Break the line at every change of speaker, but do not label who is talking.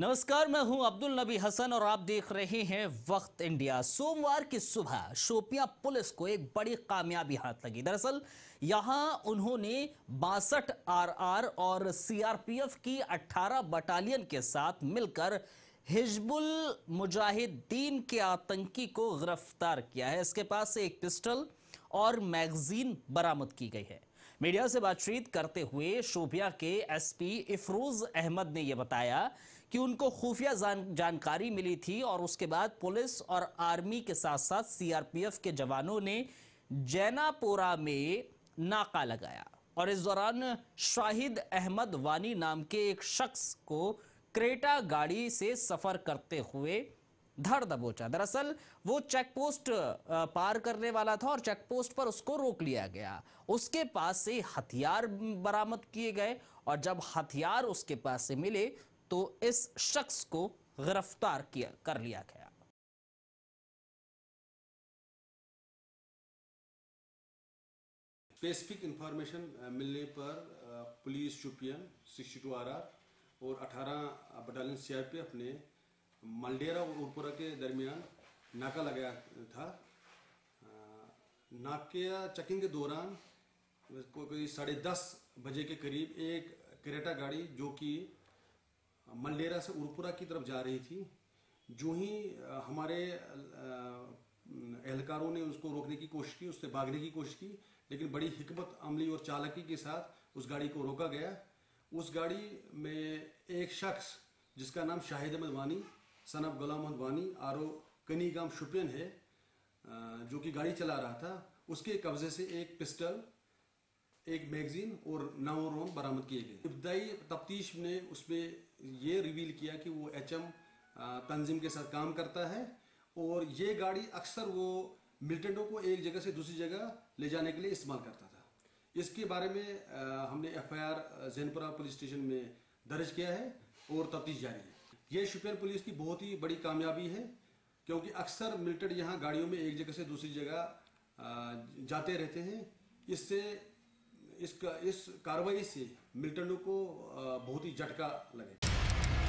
नमस्कार, मैं हूँ अब्दुल नबी हसन और आप देख रहे हैं वक्त इंडिया। सोमवार की सुबह शोपिया पुलिस को एक बड़ी कामयाबी हाथ लगी। दरअसल, यहाँ उन्होंने बासठ आरआर और सीआरपीएफ की 18 बटालियन के साथ मिलकर हिजबुल मुजाहिदीन के आतंकी को गिरफ़्तार किया है। इसके पास से एक पिस्टल और मैगजीन बरामद की गई है। मीडिया से बातचीत करते हुए शोपिया के एसपी इफरोज अहमद ने यह बताया कि उनको खुफिया जान, जानकारी मिली थी और उसके बाद पुलिस और आर्मी के साथ साथ सीआरपीएफ के जवानों ने जैनापोरा में नाका लगाया। और इस दौरान शाहिद अहमद वानी नाम के एक शख्स को क्रेटा गाड़ी से सफ़र करते हुए धर दबोचा। दरअसल, वो चेक पोस्ट पार करने वाला था और चेक पोस्ट पर उसको रोक लिया गया। उसके पास से हथियार बरामद किए गए और जब हथियार उसके पास से मिले तो इस शख्स को गिरफ़्तार किया, कर लिया गया।
स्पेसिफिक इंफॉर्मेशन मिलने पर पुलिस शुपियन 62 आरआर और 18 बटालियन सीआरपीएफ ने मलडेरा और उरपुरा के दरमियान नाका लगाया था। नाके चेकिंग के दौरान कोई साढ़े दस बजे के करीब एक करेटा गाड़ी जो कि मलडेरा से उरपुरा की तरफ़ जा रही थी, जो ही हमारे एहलकारों ने उसको रोकने की कोशिश की, उससे भागने की कोशिश की, लेकिन बड़ी हिकमत अमली और चालकी के साथ उस गाड़ी को रोका गया। उस गाड़ी में एक शख्स, जिसका नाम शाहिद अहमद वानी सनब गुलाम अहमद वानी, आर ओ कनी गाम शुपियन है जो कि गाड़ी चला रहा था। उसके कब्जे से एक पिस्टल, एक मैगजीन और नौ रोन बरामद किए गए। इब्तदाई तफ्तीश ने उसमें ये रिवील किया कि वो एच एम तंजीम के साथ काम करता है और ये गाड़ी अक्सर वो मिलिटेंटों को एक जगह से दूसरी जगह ले जाने के लिए इस्तेमाल करता था। इसके बारे में हमने F I R Jainpura police station में दर्ज किया है और तफ्तीश जारी है। ये शुपियन पुलिस की बहुत ही बड़ी कामयाबी है, क्योंकि अक्सर मिलिटेंट यहाँ गाड़ियों में एक जगह से दूसरी जगह जाते रहते हैं। इससे इस इस कार्रवाई से मिलिटेंटों को बहुत ही झटका लगेगा